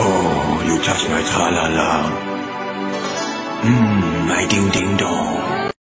Oh, you touch my tra-la-la. Mmm, my ding-ding.